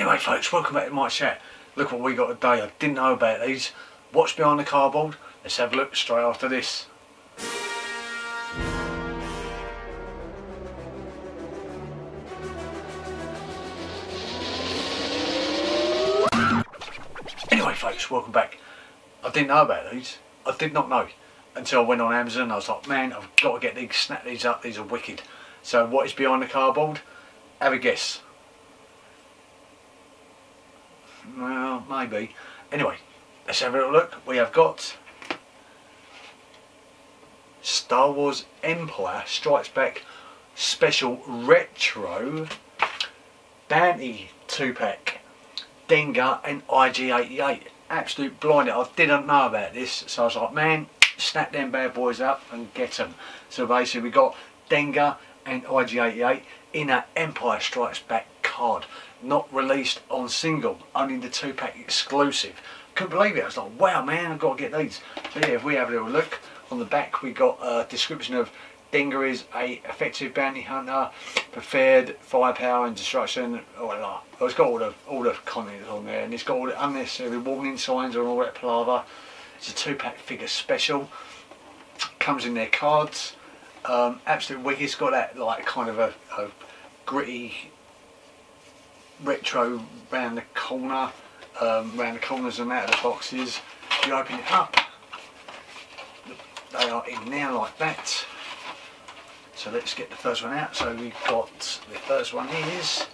Anyway folks, welcome back to Mike's chat. Look what we got today. I didn't know about these. What's behind the cardboard? Let's have a look straight after this. Anyway folks, welcome back. I didn't know about these. I did not know until I went on Amazon. I was like, man, I've got to get these, snap these up. These are wicked. So what is behind the cardboard? Have a guess. Well, maybe. Anyway, let's have a little look. We have got Star Wars Empire Strikes Back Special Retro Bounty 2-pack Dengar and IG-88. Absolute blinded. I didn't know about this, so I was like, man, snap them bad boys up and get them. So basically we got Dengar and IG-88 in an Empire Strikes Back card not released on single, only the two pack exclusive. Couldn't believe it, I was like, wow man, I've got to get these. So yeah, if we have a little look, on the back we got a description of Dengar is a effective bounty hunter, preferred firepower and destruction. Oh, it's got all the all the content on there, and it's got all the unnecessary warning signs and all that palaver. It's a two-pack figure special. Comes in their cards. Um, absolute wicked. It's got that like kind of a, a gritty retro round the corner, um, round the corners and out of the boxes. You open it up, they are in there like that. So let's get the first one out. So we've got the first one is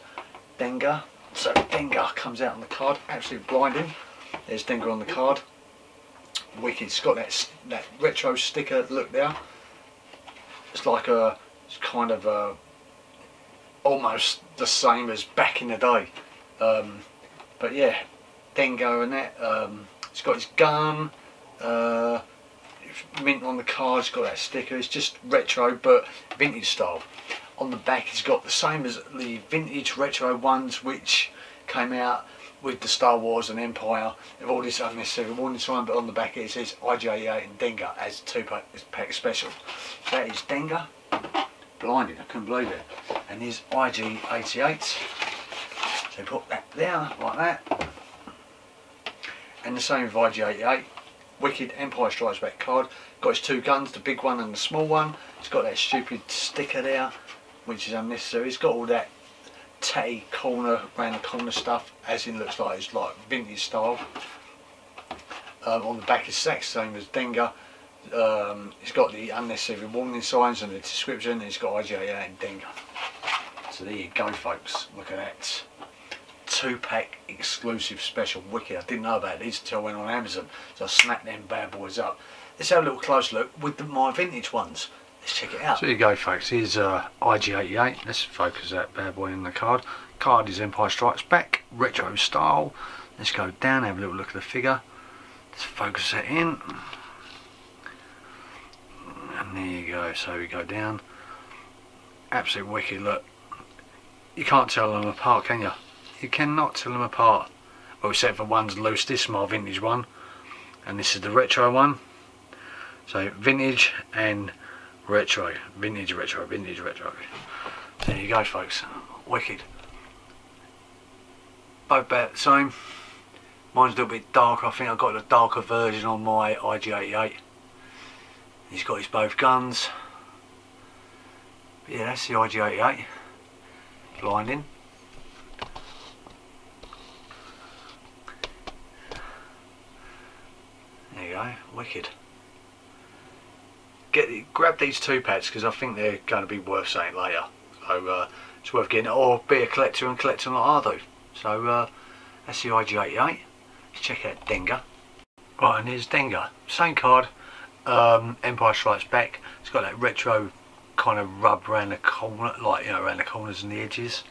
Dengar. So Dengar comes out on the card, absolutely blinding. There's Dengar on the card. Wicked, it's got that, that retro sticker look there. It's like a, it's kind of a almost the same as back in the day. Um, but yeah, Dengar and that. Um, it's got his gun, uh, mint on the car, it's got that sticker. It's just retro but vintage style. On the back, it's got the same as the vintage retro ones which came out with the Star Wars and Empire. They've all this unnecessary warning sign, but on the back it says IG-88 and Dengar as two pack, special. That is Dengar. Blinded, I couldn't believe it and his IG88 so put that there like that. And the same with IG88 Wicked Empire Strikes Back card. Got his two guns the big one and the small one. It's got that stupid sticker there which is unnecessary. It's got all that tatty corner around the corner stuff as in looks like. It's like vintage style. Um, on the back is sex same as Dengar um, it's got the unnecessary warning signs and the description. It's got IG88 and Dengar so there you go folks, look at that. Two pack exclusive special wicked. I didn't know about these until I went on Amazon. So I snapped them bad boys up. Let's have a little close look with the, my vintage ones. Let's check it out. So there you go folks, here's uh, IG88. Let's focus that bad boy in the card. Card is Empire Strikes Back, retro style. Let's go down, have a little look at the figure. Let's focus that in. And there you go, so we go down. Absolute wicked look you can't tell them apart can you? You cannot tell them apart. Well except for one's loose this is my vintage one. And this is the retro one. So vintage and retro. Vintage retro vintage retro. There you go folks. Wicked. Both about the same. Mine's a little bit darker. I think I've got a darker version on my IG88 he's got his both guns. But yeah that's the IG88 blinding. There you go, wicked. Get grab these two packs because I think they're going to be worth something later. So uh, it's worth getting, or be a collector and collecting like I do. So uh, that's the IG88. Let's check out Dengar. Right, and here's Dengar. Same card. Um, Empire Strikes Back. It's got that retro kind of rub around the corner, like you know, around the corners and the edges.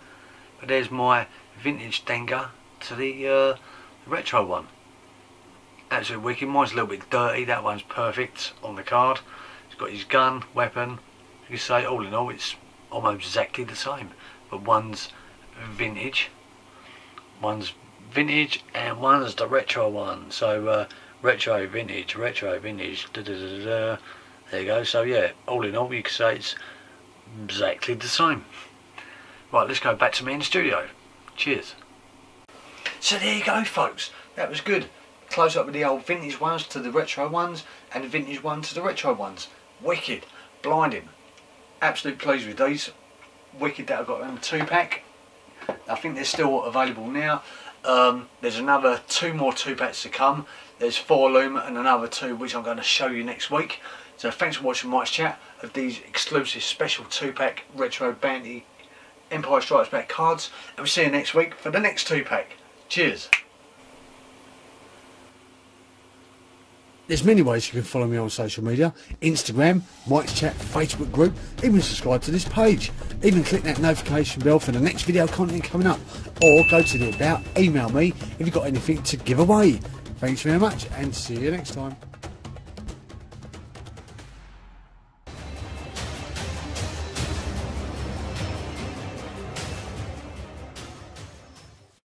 But there's my vintage Dengar to the, uh, retro one. Absolutely wicked. Mine's a little bit dirty. That one's perfect on the card. It's got his gun, weapon. You can say all in all, it's almost exactly the same. But one's vintage, one's vintage, and one's the retro one. So uh, retro, vintage, retro, vintage. Da, da, da, there you go. So yeah, all in all, you could say it's exactly the same. Right, let's go back to me in the studio. Cheers. So there you go, folks. That was good. Close up with the old vintage ones to the retro ones, and the vintage ones to the retro ones. Wicked, blinding. Absolutely pleased with these. Wicked that I got them two pack. I think they're still available now. Um, there's another two more two packs to come. There's 4-LOM and another two which I'm going to show you next week. So thanks for watching Mike's chat of these exclusive special two pack retro bounty Empire Strikes Back cards. And we'll see you next week for the next two pack. Cheers. There's many ways you can follow me on social media. Instagram, Mike's Chat, Facebook group, even subscribe to this page. Even click that notification bell for the next video content coming up. Or go to the about, email me if you've got anything to give away. Thanks very much and see you next time.